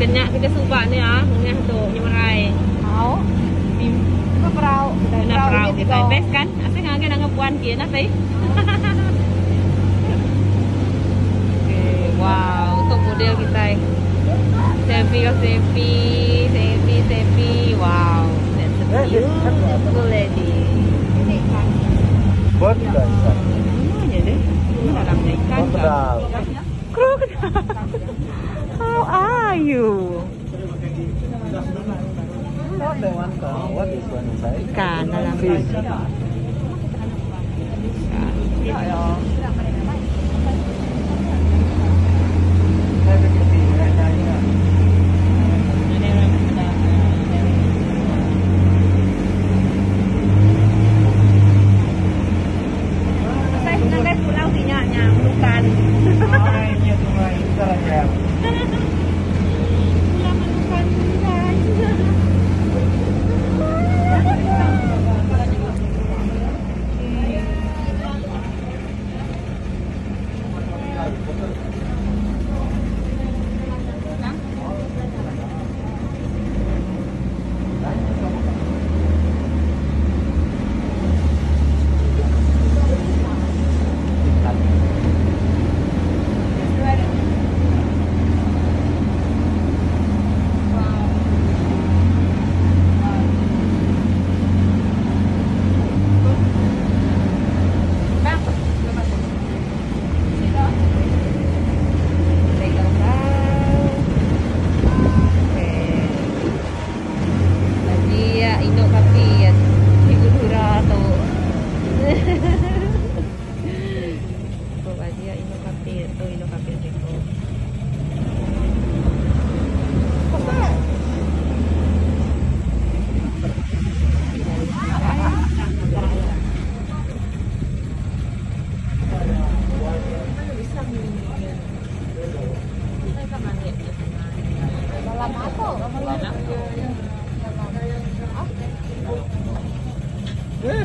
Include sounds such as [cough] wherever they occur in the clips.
Kenyak kita sumpah ni ah, ngah tu nyemerai. Mau? Apa perahu? Kena perahu kita. Best kan? Asal ngah kena ngapuan kia na tay. Okay, [laughs] wow, untuk model kita. Selfie ke selfie, selfie, selfie. Wow, that's a beautiful lady. Buat tidak ikan. Namanya deh. Ini dalamnya ikan kan? How are inside? Ikan dalam Fish.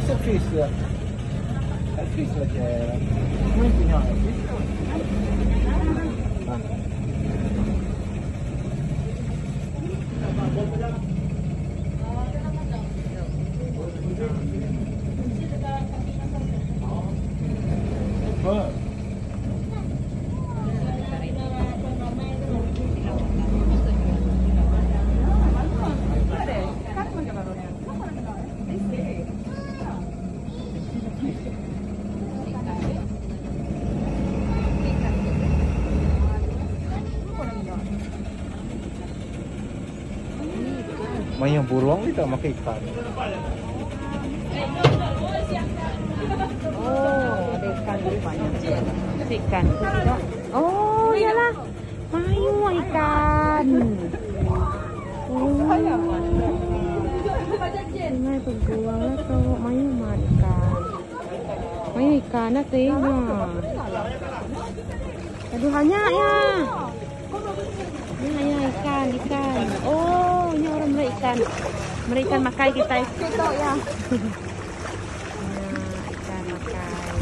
questo è fissa. È fissa che era. Non impegnare, è May yang burung kita makan ikan. Oh, ada ikan banyak. Ikan. Oh, iyalah. Mayu ikan. Oh. Sungai peguang tu. Mayu makan. Ikan lah tengok. Aduh, banyak ya. Ini ya ikan, ikan. Oh, ini orang beri ikan. Beri ikan makai kita. Kita ya. [laughs] Ikan makai.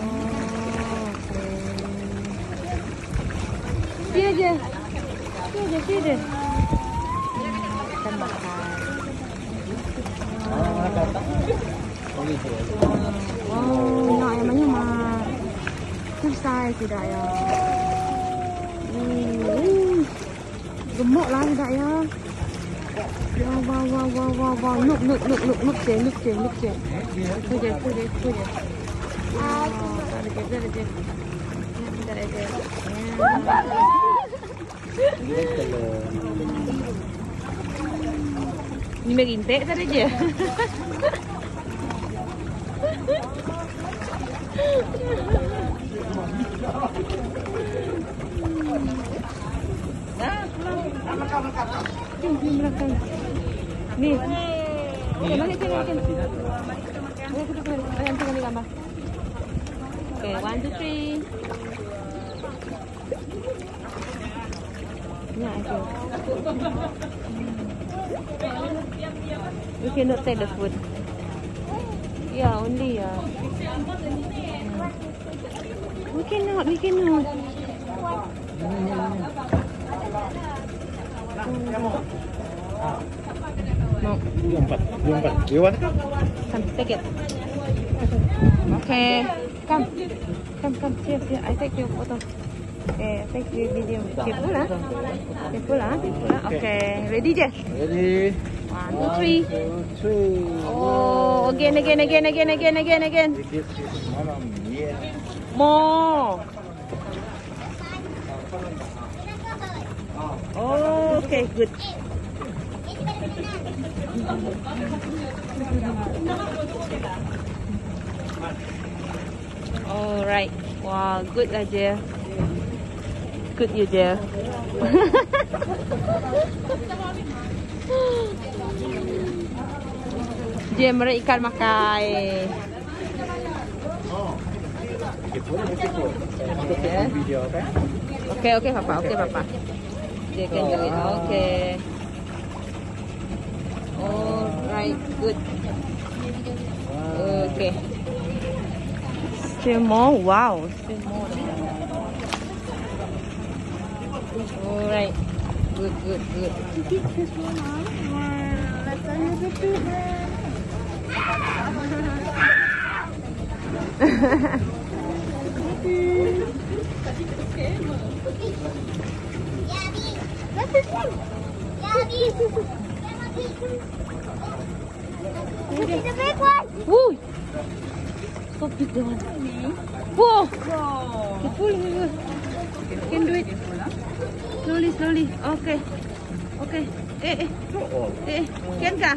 Oh, oke. Sini aja. Sini aja, sini deh. Ikan makai. Ah, mana kata? Oh, gitu ya. Wow, nak namanya mah. Susah tidak ya. Hmm, gemuk lah tidak ya. Wow, wow, wow, wow, wow, wow. Look, look, look, look, look dia, look dia, look dia. Itu dia, itu dia, itu dia. Wow, tak ada dia, tak ada dia. Tak ada dia. Ya. Gitu loh. Ni merintik tak ada dia. Di belakang. Ni. Okey, mari sini, sini. Ayo kita kena ayo kita ambil Ya, itu. You cannot take the food. Yeah, only yeah. Cannot, we cannot. No, Dua empat, dua empat. You want? come, take it. Okay, come. Come, come, here, here. I take your photo. Okay, I take your video. Careful, ah. Careful, ah. Careful, ah. Okay, ready, je? Ready? One, two, three. Two, three. Oh, again, again, again, again, again, again, again. More. Oh, okay, good. Alright. Wow, good lah dia. Good you dia. dia mereka ikan makai. Dikit pun, dikit pun. Untuk Okay. Video, okay? Okay, okay, Papa. Okay, Papa. Dia can do it. Okay. Alright, good. Okay. Still more? Wow. Still more. Alright. Good, good, good. [laughs] Woo! So big one. Whoa! Careful, you can do it. Slowly, slowly. Okay. Okay. Eh, eh. Oh, Eh, can ka?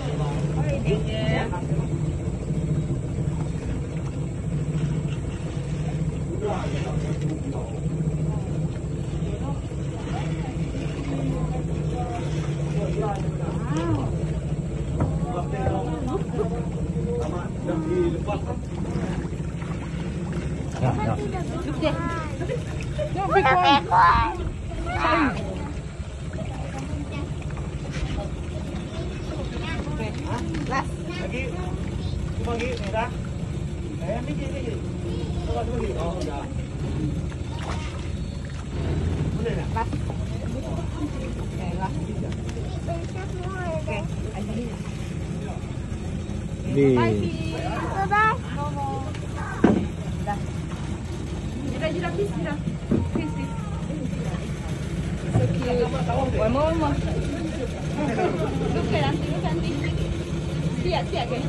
Ya, ya. Look there. No, big one. Okay. Last. Last. Okay, last. Okay. Di. Jira, jira, please, jira. Please, please. So cute. One more, one more. Look at auntie, look at auntie. Siap, siap, okay.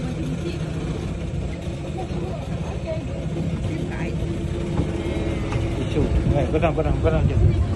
Tisu. Eh, benang, benang, benang je.